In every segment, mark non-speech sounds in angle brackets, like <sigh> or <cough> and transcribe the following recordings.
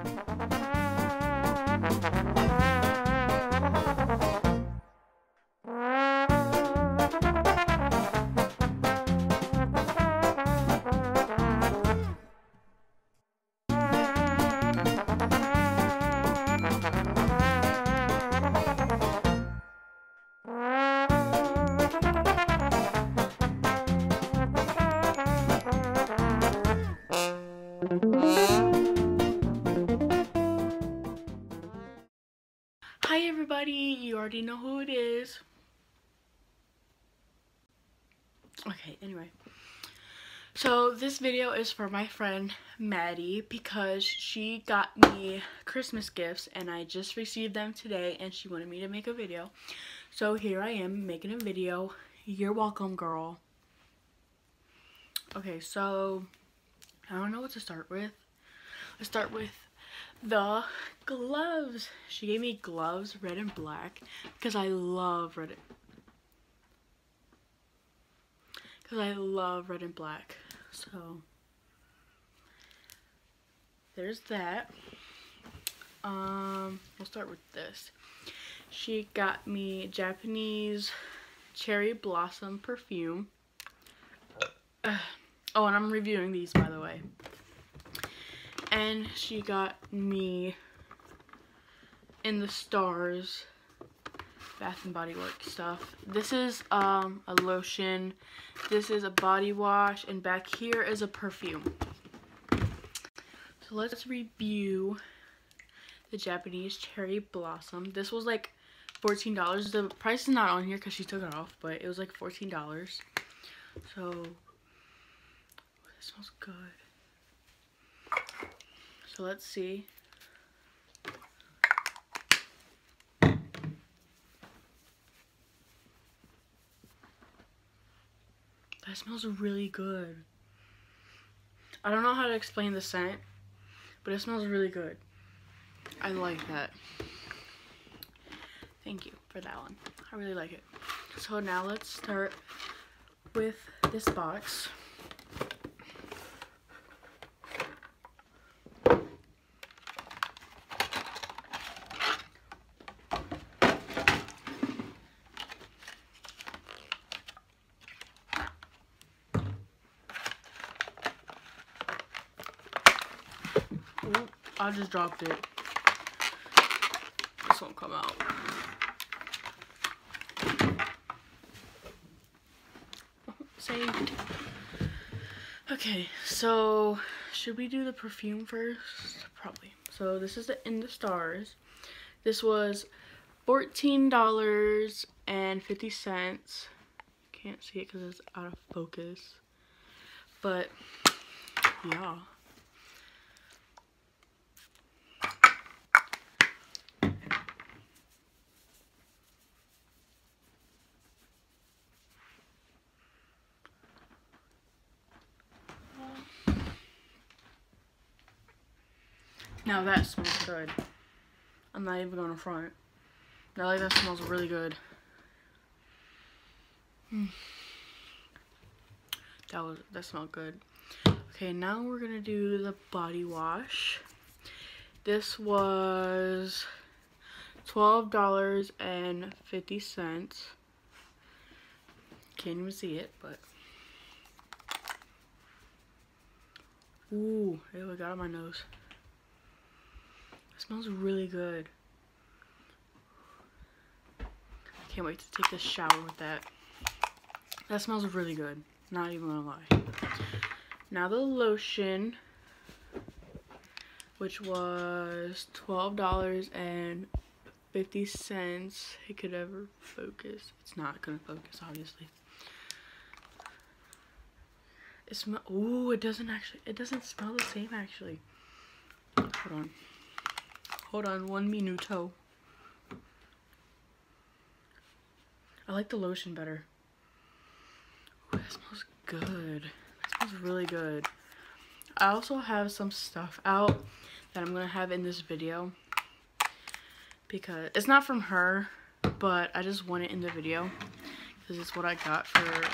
Thank you. Hi everybody, you already know who it is. Okay, anyway. So this video is for my friend Maddie because she got me Christmas gifts and I just received them today and she wanted me to make a video. So here I am making a video. You're welcome, girl. Okay, so I don't know what to start with. Let's start with the gloves. She gave me gloves, red and black, because I love red. Because I love red and black. So, there's that. Um, we'll start with this. She got me Japanese cherry blossom perfume. oh, and I'm reviewing these, by the way and she got me in the stars bath and body work stuff. This is um, a lotion. This is a body wash and back here is a perfume. So let's review the Japanese cherry blossom. This was like $14 the price is not on here because she took it off but it was like $14 so this smells good so let's see. That smells really good. I don't know how to explain the scent, but it smells really good. I like that. Thank you for that one. I really like it. So now let's start with this box. I just dropped it. This won't come out. <laughs> Saved. Okay, so should we do the perfume first? Probably. So this is the In the Stars. This was $14.50. Can't see it because it's out of focus. But, yeah. Now that smells good. I'm not even going to front. Now like that smells really good. Mm. <sighs> That was that smelled good. Okay, now we're gonna do the body wash. This was twelve dollars and fifty cents. Can't even see it, but ooh, it got on my nose. Smells really good. I can't wait to take a shower with that. That smells really good. Not even gonna lie. Now the lotion, which was $12.50. It could ever focus. It's not gonna focus, obviously. It smell. Ooh, it doesn't actually. It doesn't smell the same actually. Hold on. Hold on, one minuto. I like the lotion better. Ooh, that smells good. That smells really good. I also have some stuff out that I'm going to have in this video. Because it's not from her, but I just want it in the video. Because it's what I got for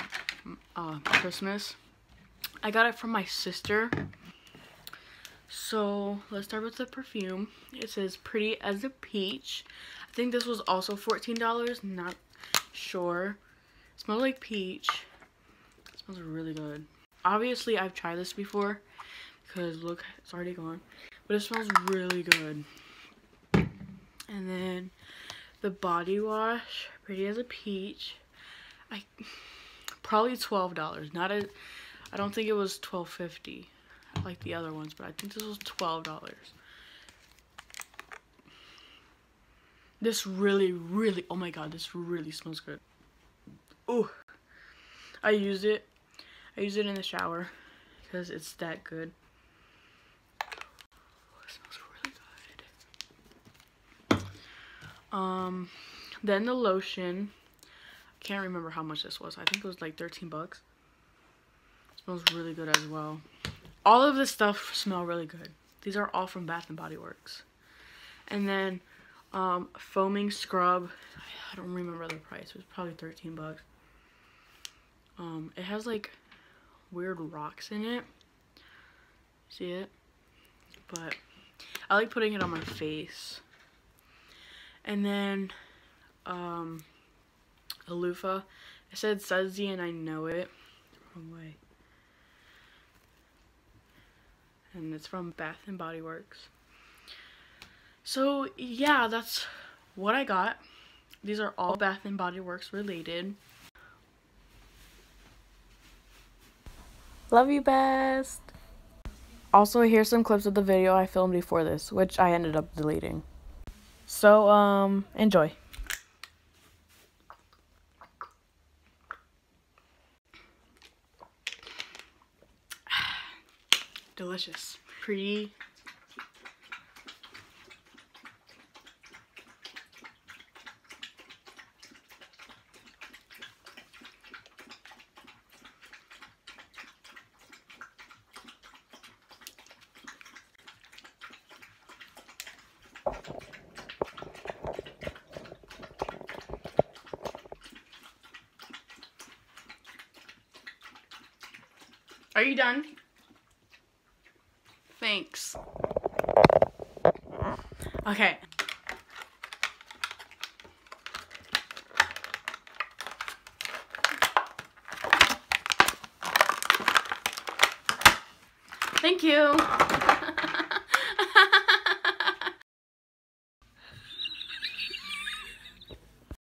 uh, Christmas. I got it from my sister. So let's start with the perfume. It says pretty as a peach. I think this was also $14. Not sure. It smells like peach. It smells really good. Obviously, I've tried this before because look, it's already gone. But it smells really good. And then the body wash, pretty as a peach. I probably $12. Not a I don't think it was $12.50 like the other ones, but I think this was $12. This really, really, oh my god, this really smells good. Oh, I use it. I use it in the shower because it's that good. Really good. Um, then the lotion. I can't remember how much this was. I think it was like 13 bucks. It smells really good as well. All of this stuff smell really good. These are all from Bath and Body Works. And then um, foaming scrub. I don't remember the price. It was probably 13 bucks. Um, it has like weird rocks in it. See it? But I like putting it on my face. And then um, a loofah. I said sudsy and I know it. Wrong way. And it's from Bath and Body Works. So yeah, that's what I got. These are all Bath and Body Works related. Love you best. Also, here's some clips of the video I filmed before this, which I ended up deleting. So, um, enjoy. Delicious. Pretty Are you done? Thanks. Okay. Thank you.